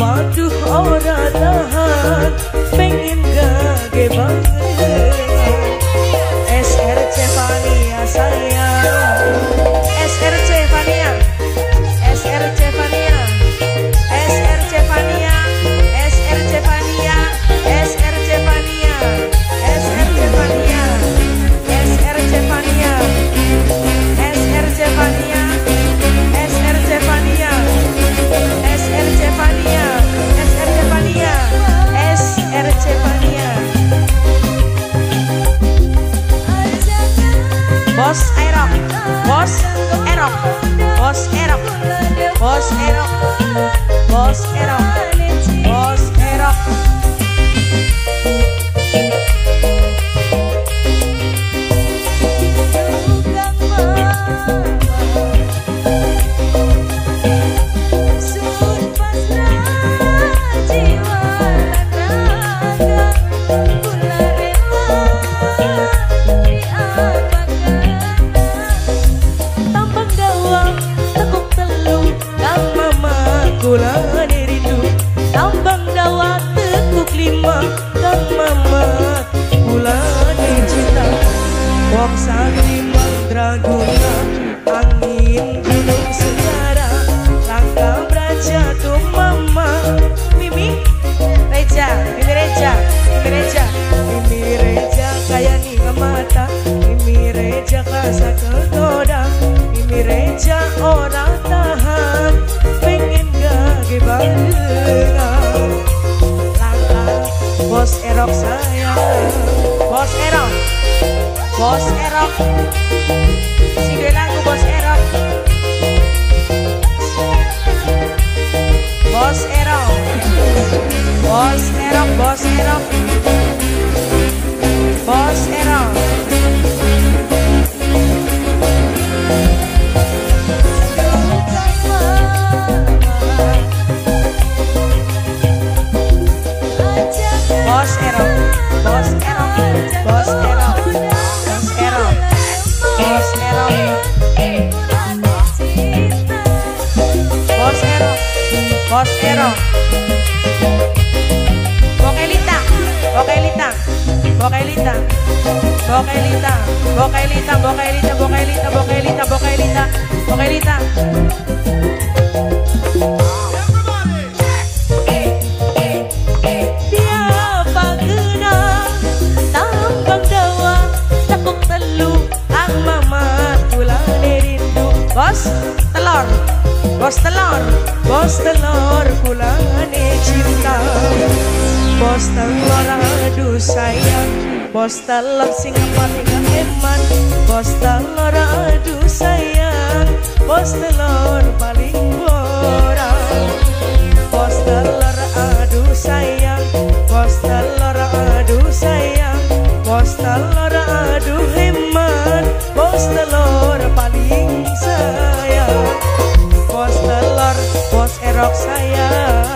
बात हो रहा Bos Erok Bos Erok Tambang gawang tekuk lima Kang mama kula cinta. Wong Angin gunung segara Langkah mama. Mimi Reja Mimi Reja Mimi Reja. Mimi Reja nih Mimi Reja Mimi Reja orang tahan Pengen gage barengan erok. Bos erok. Bos erok. Si lagu bos erok. Bos erok. Bos erok Bos erok. Bos erok Bos erok Bokelita Bokelita Bokelita Bokelita Bokelita Bokelita Bokelita Bokelita Bokelita Bokelita Siapa Bos telur Bos telur kulane cinta. Bos telur aduh sayang Bos telur sing paling eman Bos telur aduh sayang Bos telur Rok saya